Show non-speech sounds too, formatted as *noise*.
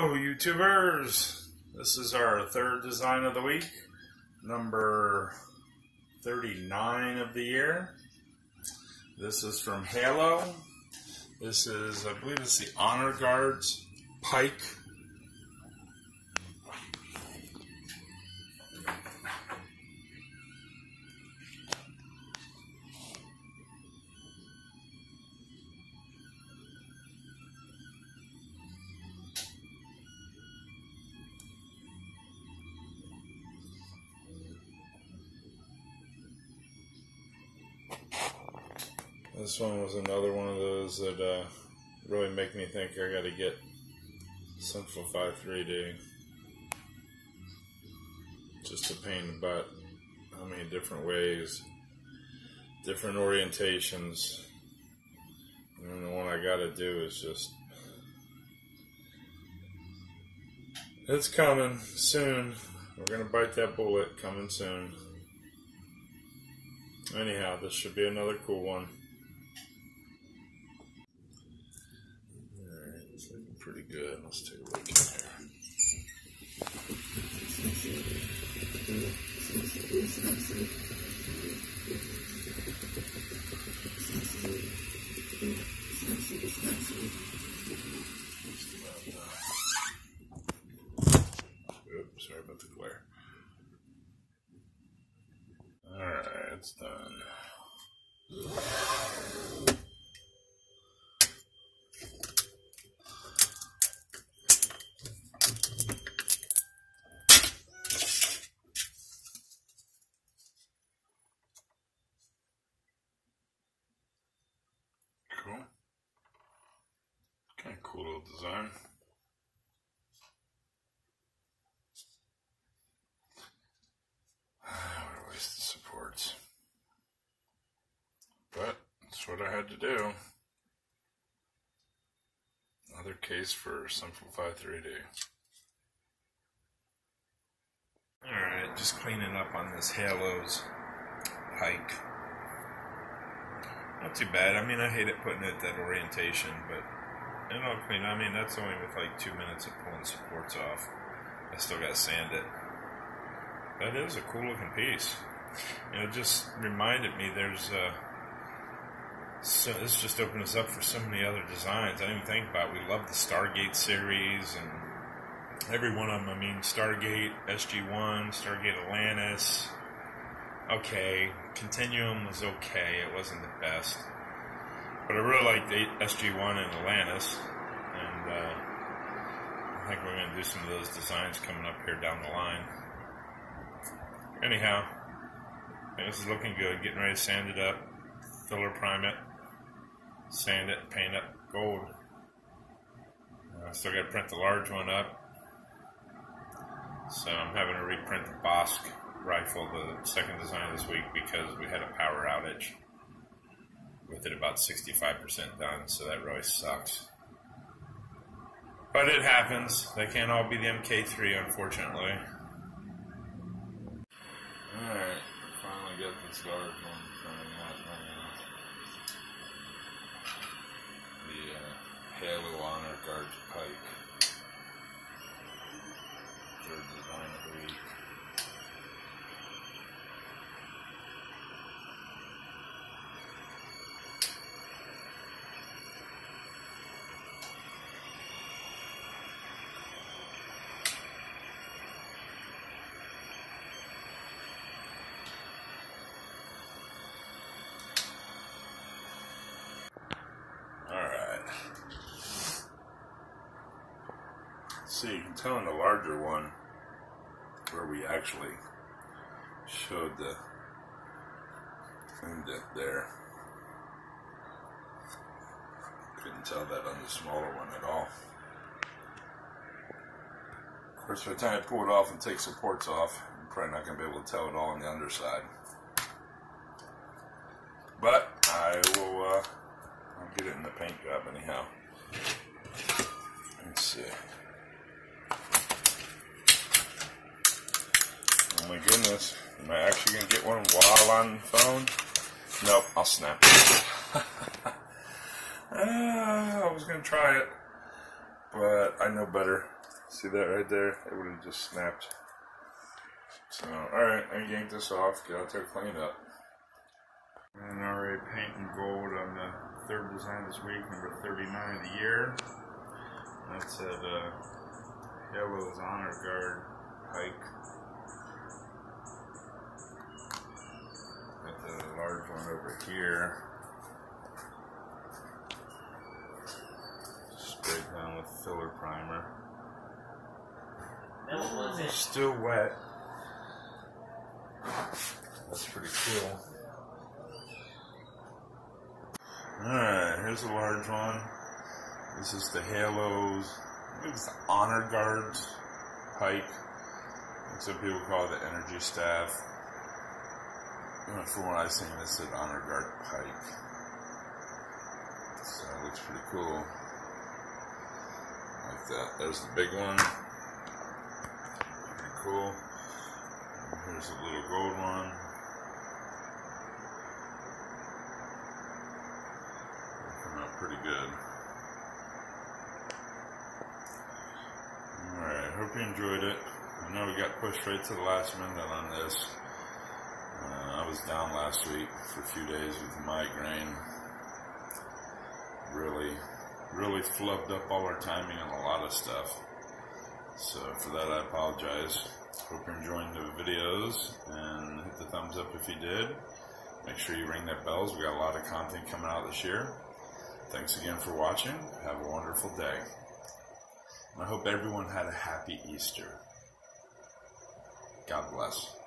Hello, YouTubers. This is our third design of the week, number 39 of the year. This is from Halo. This is, I believe it's the Honor Guards Pike This one was another one of those that uh, really make me think I got to get Simplify 3D. Just a pain in the butt. How many different ways, different orientations. And the one I got to do is just. It's coming soon. We're to bite that bullet coming soon. Anyhow, this should be another cool one. Pretty good. Let's take a look in here. Alright, it's done. Cool. Kind of cool little design. *sighs* What a waste of supports. But that's what I had to do. Another case for Simplify 3D. Alright, just cleaning up on this Halos Pike. Not too bad. I mean, I hate it putting it that orientation, but and I'll clean. I mean, that's only with like two minutes of pulling supports off. I still got to sand it. That is a cool looking piece. You know, it just reminded me there's uh, so this just opened us up for so many other designs. I didn't even think about. It. We love the Stargate series and every one of them. I mean, Stargate SG One, Stargate Atlantis okay. Continuum was okay. It wasn't the best. But I really liked SG1 and Atlantis. And uh, I think we're going to do some of those designs coming up here down the line. Anyhow, this is looking good. Getting ready to sand it up, filler prime it, sand it, paint it gold. I uh, still got to print the large one up. So I'm having to reprint the Bossk rifle, the second design this week, because we had a power outage with it about 65% done, so that really sucks. But it happens. They can't all be the MK3, unfortunately. Alright, finally got this large one coming out now. The uh, Halo Honor Guards Pike. Third design of the week. See, you can tell in the larger one where we actually showed the indent there. Couldn't tell that on the smaller one at all. Of course, by the time I pull it off and take supports off, I'm probably not going to be able to tell it all on the underside. But I will, uh, I'll get it in the paint job anyhow. Let's see. My goodness. Am I actually going to get one while on the phone? Nope, I'll snap it. *laughs* uh, I was going to try it, but I know better. See that right there? It would have just snapped. So, alright, I yanked this off, get out there, clean it up. And already painting gold on the third design this week, number 39 of the year. That's at uh, Halo's Honor Guard Pike. Got the large one over here. Sprayed down with filler primer. Still wet. That's pretty cool. Alright, here's a large one. This is the Halos. It's the Honor Guards Pike. Some people call it the Energy Staff. From what I've seen, is an Honor Guard Pike. So it looks pretty cool. Like that. There's the big one. Pretty cool. Here's a little gold one. Coming out pretty good. Alright, hope you enjoyed it. I know we got pushed right to the last minute on this. Was down last week for a few days with a migraine. Really, really flubbed up all our timing on a lot of stuff. So for that I apologize. Hope you're enjoying the videos and hit the thumbs up if you did. Make sure you ring that bells. We got a lot of content coming out this year. Thanks again for watching. Have a wonderful day. And I hope everyone had a happy Easter. God bless.